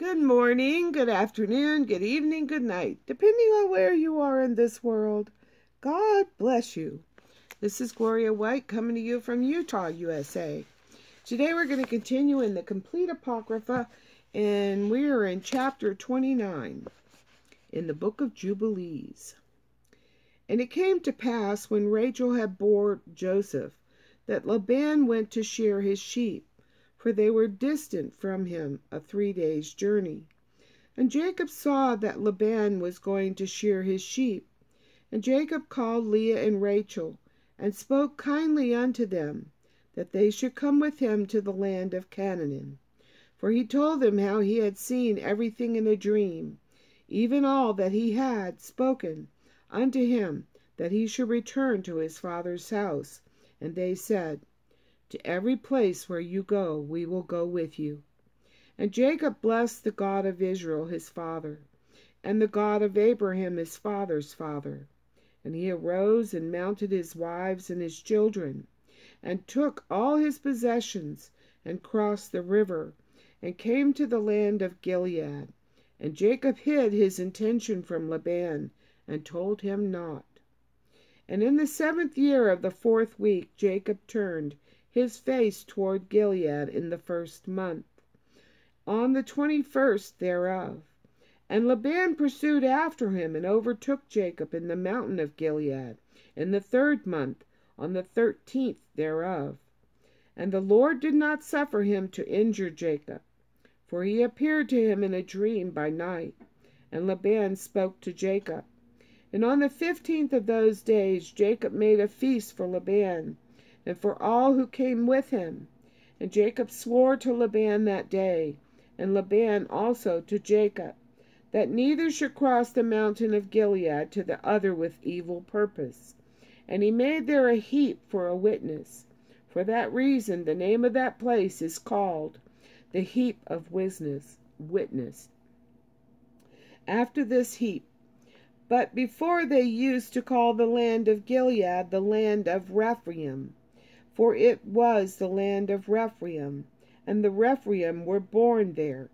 Good morning, good afternoon, good evening, good night, depending on where you are in this world. God bless you. This is Gloria White coming to you from Utah, USA. Today we're going to continue in the Complete Apocrypha, and we are in chapter 29 in the book of Jubilees. And it came to pass when Rachel had bore Joseph that Laban went to shear his sheep for they were distant from him a three days' journey. And Jacob saw that Laban was going to shear his sheep. And Jacob called Leah and Rachel, and spoke kindly unto them, that they should come with him to the land of Canaan. For he told them how he had seen everything in a dream, even all that he had spoken unto him, that he should return to his father's house. And they said, to every place where you go, we will go with you. And Jacob blessed the God of Israel his father, and the God of Abraham his father's father. And he arose and mounted his wives and his children, and took all his possessions, and crossed the river, and came to the land of Gilead. And Jacob hid his intention from Laban, and told him not. And in the seventh year of the fourth week Jacob turned his face toward Gilead in the first month, on the twenty first thereof. And Laban pursued after him, and overtook Jacob in the mountain of Gilead, in the third month, on the thirteenth thereof. And the Lord did not suffer him to injure Jacob, for he appeared to him in a dream by night. And Laban spoke to Jacob. And on the fifteenth of those days Jacob made a feast for Laban, and for all who came with him. And Jacob swore to Laban that day, and Laban also to Jacob, that neither should cross the mountain of Gilead to the other with evil purpose. And he made there a heap for a witness. For that reason the name of that place is called the heap of witness. witness. After this heap, but before they used to call the land of Gilead the land of Rephaim, for it was the land of Rephaim, and the Rephaim were born there,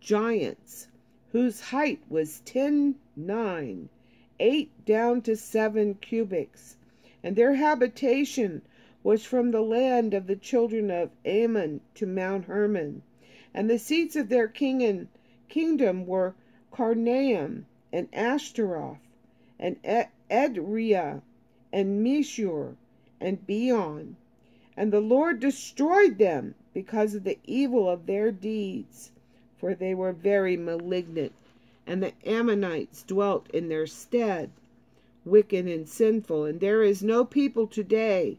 giants, whose height was ten nine, eight down to seven cubits, and their habitation was from the land of the children of Ammon to Mount Hermon, and the seats of their king and kingdom were Karnaim and Ashtaroth and Edrei and Meshur and Beon and the Lord destroyed them because of the evil of their deeds, for they were very malignant, and the Ammonites dwelt in their stead, wicked and sinful. And there is no people today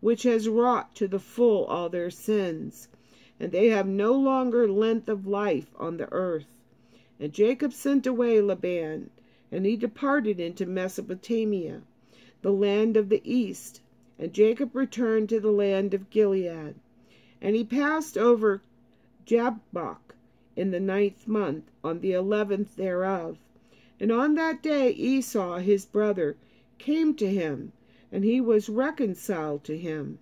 which has wrought to the full all their sins, and they have no longer length of life on the earth. And Jacob sent away Laban, and he departed into Mesopotamia, the land of the east, and Jacob returned to the land of Gilead. And he passed over Jabbok in the ninth month, on the eleventh thereof. And on that day Esau his brother came to him, and he was reconciled to him,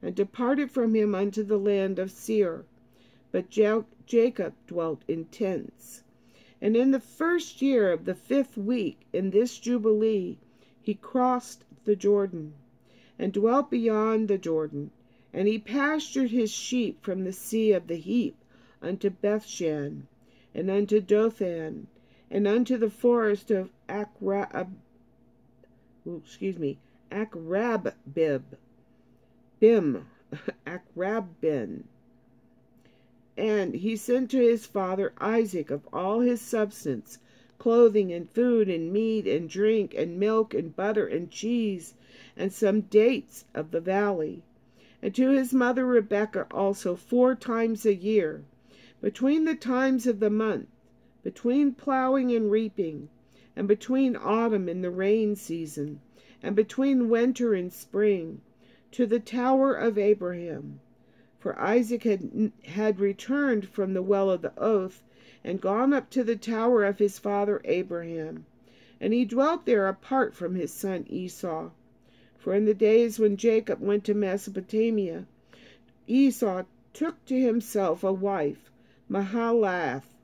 and departed from him unto the land of Seir. But Jacob dwelt in tents. And in the first year of the fifth week, in this jubilee, he crossed the Jordan and dwelt beyond the Jordan. And he pastured his sheep from the sea of the heap unto Bethshan, and unto Dothan, and unto the forest of Akrab, excuse me, Akrabbib, Bim, Akrabbin. And he sent to his father Isaac of all his substance, clothing and food and meat and drink and milk and butter and cheese and some dates of the valley, and to his mother Rebekah also four times a year, between the times of the month, between plowing and reaping, and between autumn and the rain season, and between winter and spring, to the tower of Abraham. For Isaac had, had returned from the well of the oath, and gone up to the tower of his father Abraham, and he dwelt there apart from his son Esau. For in the days when Jacob went to Mesopotamia, Esau took to himself a wife, Mahalath,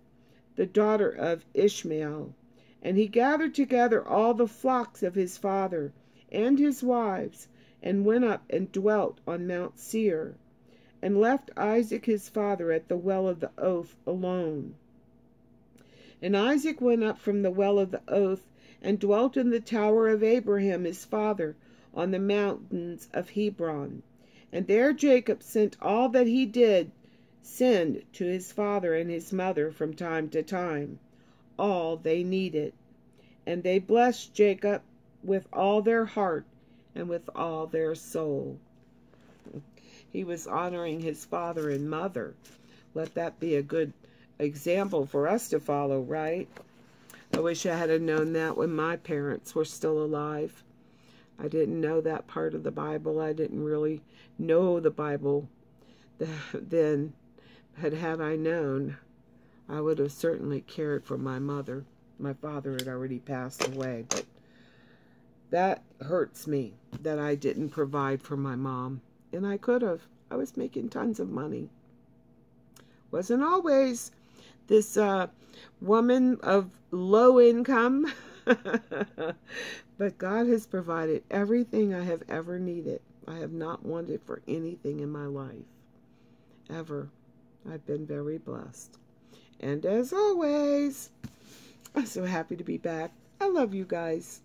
the daughter of Ishmael. And he gathered together all the flocks of his father and his wives, and went up and dwelt on Mount Seir, and left Isaac his father at the well of the oath alone. And Isaac went up from the well of the oath, and dwelt in the tower of Abraham his father, on the mountains of Hebron. And there Jacob sent all that he did send to his father and his mother from time to time, all they needed. And they blessed Jacob with all their heart and with all their soul. He was honoring his father and mother. Let that be a good example for us to follow, right? I wish I had known that when my parents were still alive. I didn't know that part of the Bible. I didn't really know the Bible then. But had I known, I would have certainly cared for my mother. My father had already passed away, but that hurts me that I didn't provide for my mom. And I could have. I was making tons of money. Wasn't always this uh, woman of low income. but God has provided everything I have ever needed. I have not wanted for anything in my life. Ever. I've been very blessed. And as always, I'm so happy to be back. I love you guys.